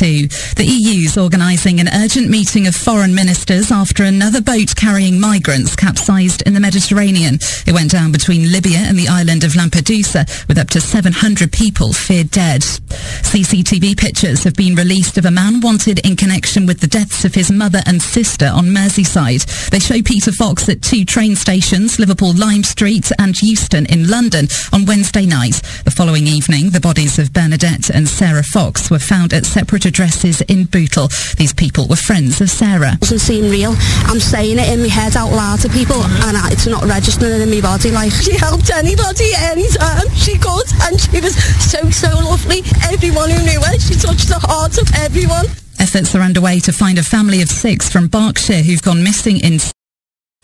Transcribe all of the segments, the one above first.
later at 2. The organising an urgent meeting of foreign ministers after another boat carrying migrants capsized in the Mediterranean. It went down between Libya and the island of Lampedusa with up to 700 people feared dead. CCTV pictures have been released of a man wanted in connection with the deaths of his mother and sister on Merseyside. They show Peter Fox at two train stations, Liverpool Lime Street and Euston in London on Wednesday night. The following evening, the bodies of Bernadette and Sarah Fox were found at separate addresses in Bootle. These people were friends of Sarah. doesn't seem real. I'm saying it in my head out loud to people and I- it's not registering in my body. Like, she helped anybody anytime she could and she was so, so lovely. Everyone who knew her, she touched the heart of everyone. Efforts are underway to find a family of six from Berkshire who've gone missing in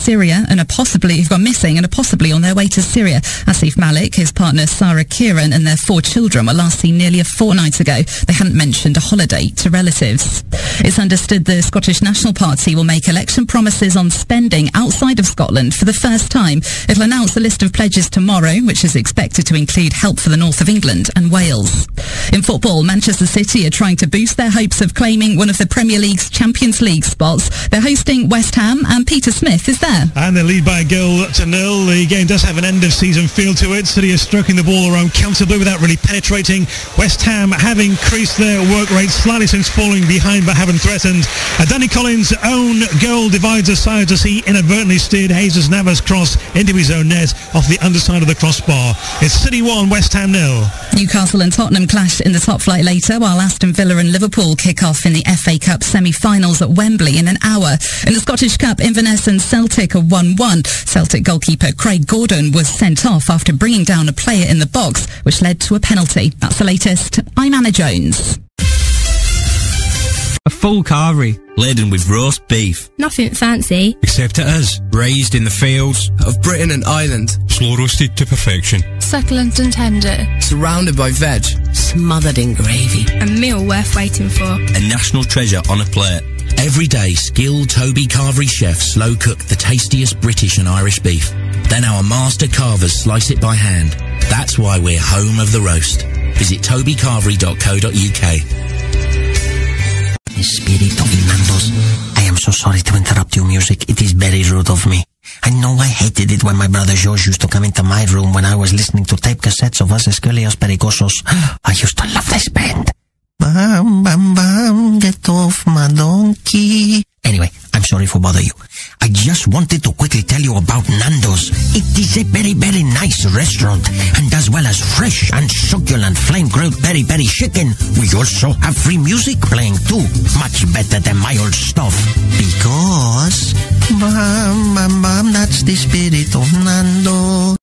Syria and are possibly who've gone missing and are possibly on their way to Syria. Asif Malik, his partner Sarah Kieran and their four children were last seen nearly a fortnight ago. They hadn't mentioned a holiday to relatives. It's understood the Scottish National Party will make election promises on spending outside of Scotland for the first time. It'll announce a list of pledges tomorrow, which is expected to include help for the north of England and Wales. In football, Manchester City are trying to boost their hopes of claiming one of the Premier League's Champions League spots. They're hosting West Ham and Peter Smith is there. And they lead by a goal to nil. The game does have an end of season feel to it. City is stroking the ball around comfortably without really penetrating. West Ham have increased their work rate slightly since falling behind but haven't threatened. Uh, Danny Collins' own goal divides the sides as he inadvertently steered Jesus Navas' cross into his own net off the underside of the crossbar. It's City 1, West Ham nil. Newcastle and Tottenham clash in the top flight later, while Aston Villa and Liverpool kick off in the FA Cup semi-finals at Wembley in an hour. In the Scottish Cup, Inverness and Celtic are 1-1. Celtic goalkeeper Craig Gordon was sent off after bringing down a player in the box, which led to a penalty. That's the latest. I'm Anna Jones. A full carvery, laden with roast beef. Nothing fancy. Except it is. Raised in the fields of Britain and Ireland. Slow roasted to perfection. Succulent and tender. Surrounded by veg. Smothered in gravy. A meal worth waiting for. A national treasure on a plate. Every day, skilled Toby Carvery chefs slow cook the tastiest British and Irish beef. Then our master carvers slice it by hand. That's why we're home of the roast. Visit tobycarvery.co.uk. The spirit of Nando's. I am so sorry to interrupt your music. It is very rude of me. I know I hated it when my brother George used to come into my room when I was listening to tape cassettes of Us Esquelios Pericosos. I used to love this band. Bam, bam, bam, get off my donkey. Anyway, I'm sorry for bother you. I just wanted to quickly tell you about Nando's. It is a very, very nice restaurant. And as well as fresh and succulent flame-grilled peri-peri chicken, we also have free music playing too. Much better than my old stuff. Because... Bam, bam, bam, that's the spirit of Nando's.